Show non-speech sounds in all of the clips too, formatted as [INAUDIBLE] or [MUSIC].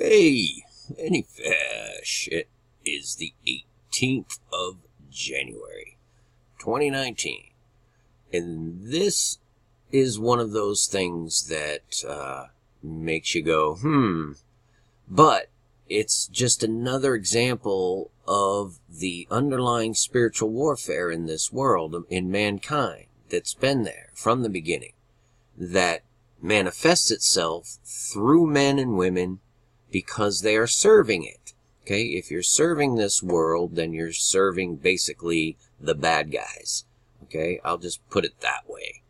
Hey, Many Fish. It is the 18th of January, 2019. And this is one of those things that uh, makes you go, hmm. But it's just another example of the underlying spiritual warfare in this world, in mankind, that's been there from the beginning, that manifests itself through men and women because they are serving it. Okay, if you're serving this world, then you're serving basically the bad guys. Okay, I'll just put it that way.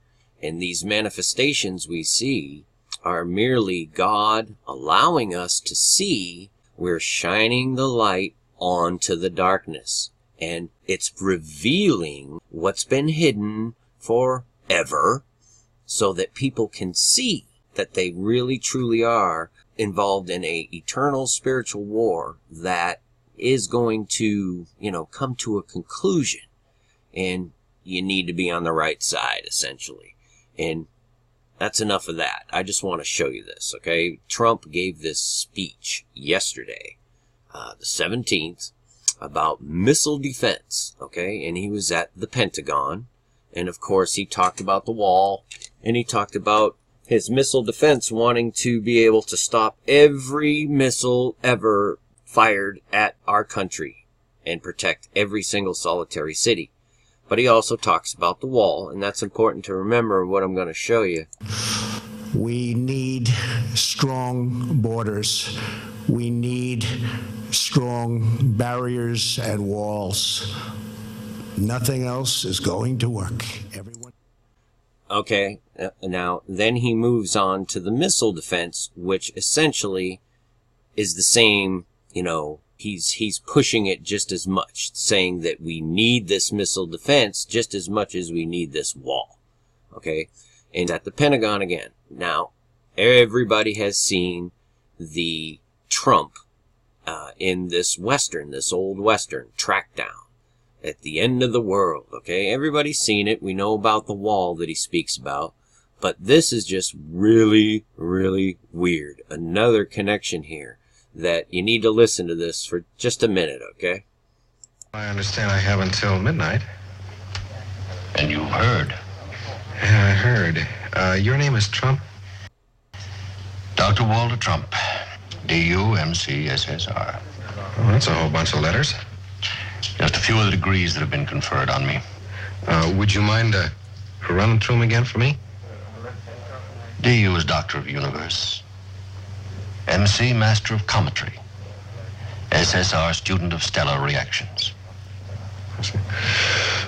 And these manifestations we see are merely God allowing us to see we're shining the light onto the darkness. And it's revealing what's been hidden forever so that people can see that they really truly are involved in a eternal spiritual war that is going to, you know, come to a conclusion. And you need to be on the right side, essentially. And that's enough of that. I just want to show you this, okay? Trump gave this speech yesterday, uh, the 17th, about missile defense, okay? And he was at the Pentagon. And of course, he talked about the wall and he talked about his missile defense wanting to be able to stop every missile ever fired at our country and protect every single solitary city. But he also talks about the wall, and that's important to remember what I'm going to show you. We need strong borders. We need strong barriers and walls. Nothing else is going to work. Everyone. Okay, uh, now then he moves on to the missile defense, which essentially is the same, you know, he's he's pushing it just as much, saying that we need this missile defense just as much as we need this wall. Okay? And at the Pentagon again. Now, everybody has seen the Trump uh, in this Western, this old Western, Trackdown at the end of the world. Okay, everybody's seen it. We know about the wall that he speaks about. But this is just really, really weird. Another connection here that you need to listen to this for just a minute, okay? I understand I have until midnight. And you heard. Yeah, I heard. Uh, your name is Trump? Dr. Walter Trump. D-U-M-C-S-S-R. Oh, that's a whole bunch of letters. Just a few of the degrees that have been conferred on me. Uh, would you mind uh, running through them again for me? D.U. is Doctor of Universe. M.C. Master of Cometry. SSR Student of Stellar Reactions.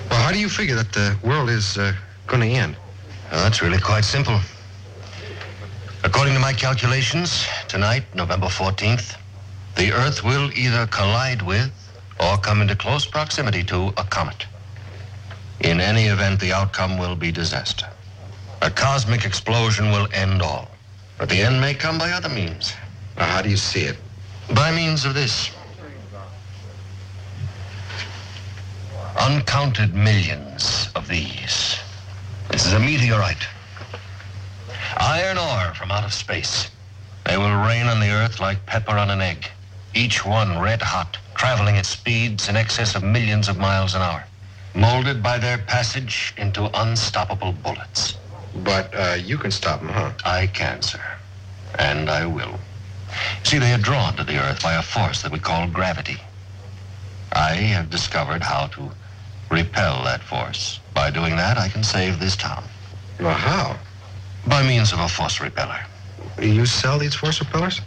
Well, how do you figure that the world is uh, going to end? Well, that's really quite simple. According to my calculations, tonight, November 14th, the Earth will either collide with or come into close proximity to a comet. In any event, the outcome will be disaster. A cosmic explosion will end all. But the end may come by other means. Now, how do you see it? By means of this. Uncounted millions of these. This is a meteorite. Iron ore from out of space. They will rain on the earth like pepper on an egg. Each one red hot, traveling at speeds in excess of millions of miles an hour. Molded by their passage into unstoppable bullets. But uh, you can stop them, huh? I can, sir. And I will. See, they are drawn to the earth by a force that we call gravity. I have discovered how to repel that force. By doing that, I can save this town. Well, how? By means of a force repeller. You sell these force repellers?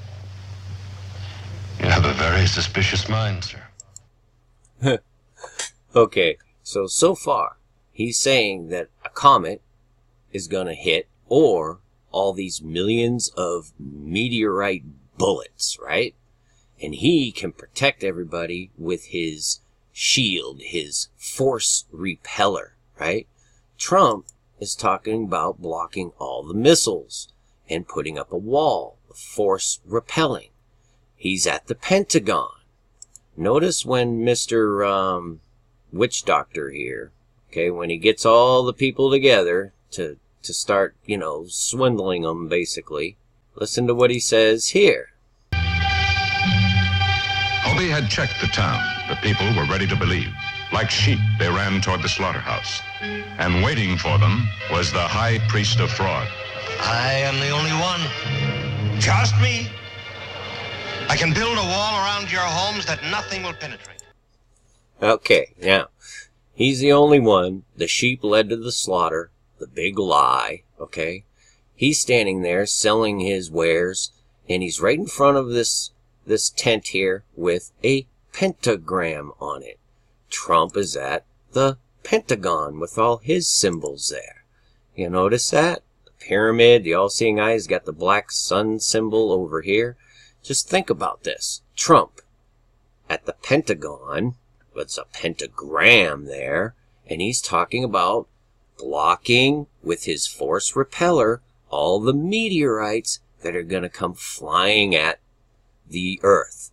You have a very suspicious mind, sir. [LAUGHS] Okay, so, so far, he's saying that a comet is gonna hit, or all these millions of meteorite bullets, right? And he can protect everybody with his shield, his force repeller, right? Trump is talking about blocking all the missiles and putting up a wall, force repelling. He's at the Pentagon. Notice when Mr. Um, Witch Doctor here, okay, when he gets all the people together to, to start, you know, swindling them basically, listen to what he says here. Bobby had checked the town. The people were ready to believe. Like sheep, they ran toward the slaughterhouse. And waiting for them was the high priest of fraud. I am the only one. Trust me. I can build a wall around your homes that nothing will penetrate. Okay, now, he's the only one. The sheep led to the slaughter. The big lie, okay? He's standing there selling his wares, and he's right in front of this, this tent here with a pentagram on it. Trump is at the Pentagon with all his symbols there. You notice that? The pyramid, the all-seeing eye has got the black sun symbol over here. Just think about this. Trump at the Pentagon, it's a pentagram there, and he's talking about blocking with his force repeller all the meteorites that are going to come flying at the Earth.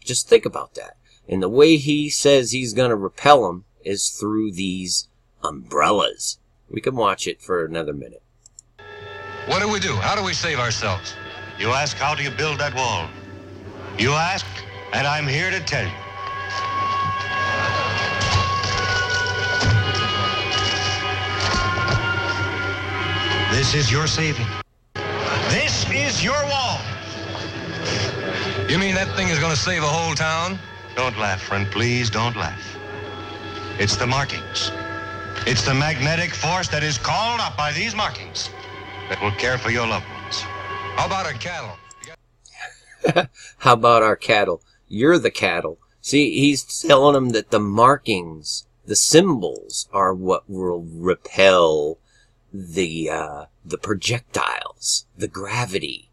Just think about that. And the way he says he's going to repel them is through these umbrellas. We can watch it for another minute. What do we do? How do we save ourselves? You ask, how do you build that wall? You ask, and I'm here to tell you. This is your saving. This is your wall. You mean that thing is going to save a whole town? Don't laugh, friend. Please don't laugh. It's the markings. It's the magnetic force that is called up by these markings that will care for your loved ones. How about our cattle? [LAUGHS] How about our cattle? You're the cattle. See, he's telling them that the markings, the symbols, are what will repel the uh, the projectiles, the gravity.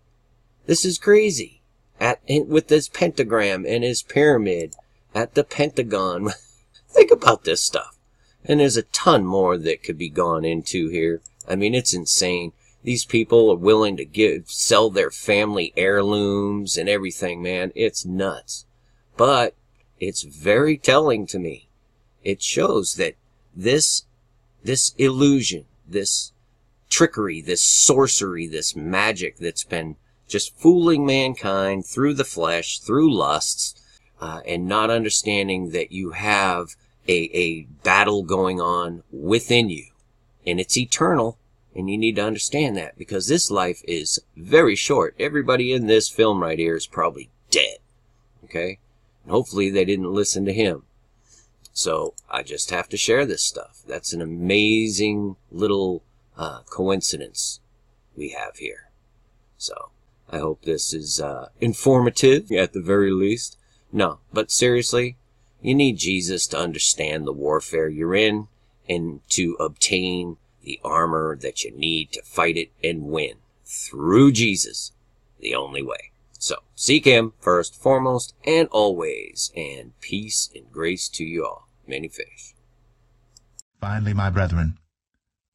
This is crazy. At with this pentagram and his pyramid at the Pentagon. [LAUGHS] Think about this stuff. And there's a ton more that could be gone into here. I mean, it's insane. These people are willing to give, sell their family heirlooms and everything, man. It's nuts. But it's very telling to me. It shows that this, this illusion, this trickery, this sorcery, this magic that's been just fooling mankind through the flesh, through lusts, uh, and not understanding that you have a, a battle going on within you. And it's eternal, and you need to understand that because this life is very short. Everybody in this film right here is probably dead. Okay? And hopefully they didn't listen to him. So I just have to share this stuff. That's an amazing little uh, coincidence we have here. So I hope this is uh, informative [LAUGHS] at the very least. No, but seriously, you need Jesus to understand the warfare you're in and to obtain the armor that you need to fight it and win through Jesus, the only way. So seek him first, foremost, and always, and peace and grace to you all. Many fish. Finally, my brethren,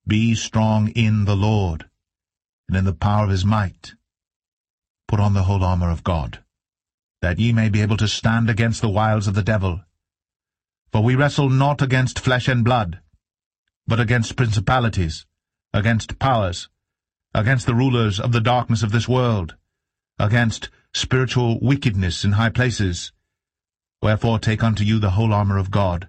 be strong in the Lord, and in the power of his might. Put on the whole armour of God, that ye may be able to stand against the wiles of the devil. For we wrestle not against flesh and blood, but against principalities, against powers, against the rulers of the darkness of this world, against spiritual wickedness in high places. Wherefore take unto you the whole armour of God,